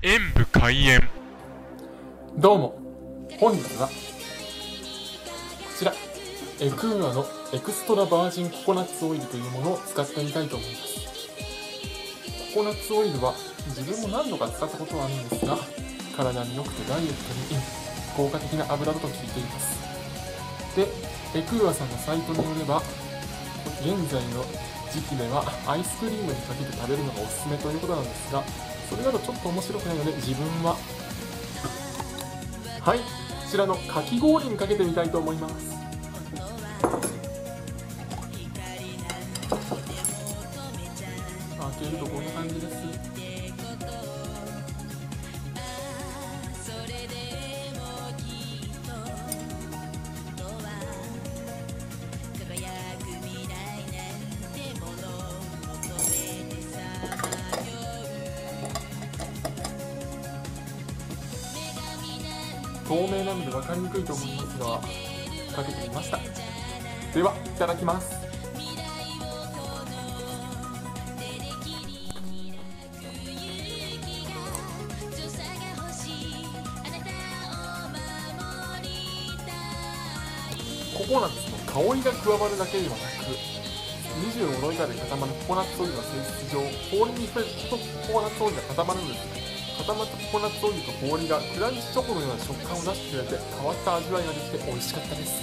演武開演。どうも。本日はこちら。エクーアのエクストラバージンココナッツオイルというものを使ってみたいと思います。ココナッツオイルは自分も何度か使ったことはあるんですが体に良くてダイエットにいい効果的な油だと聞いています。でエクーアさんのサイトによれば現在の時期ではアイスクリームにかけて食べるのがおすすめということなんですがそれだとちょっと面白くないので自分は。はいこちらのかき氷にかけてみたいと思います。開けるとこんな感じです。透明なので分かりにくいと思いますがかけてみました。ではいただきます。ココナッツの香りが加わるだけではなく25度以下で固まるココナッツオイルの性質上氷に触れるとココナッツオイルが固まるのです固まったココナッツオイルと氷がクランチチョコのような食感を出してくれて変わった味わいができて美味しかったです。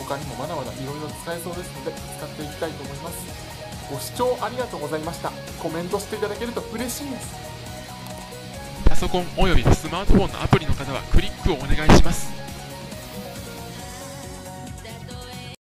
他にもまだまだいろいろ使えそうですので使っていきたいと思います。ご視聴ありがとうございました。コメントしていただけると嬉しいです。パソコンおよびスマートフォンのアプリの方はクリックをお願いします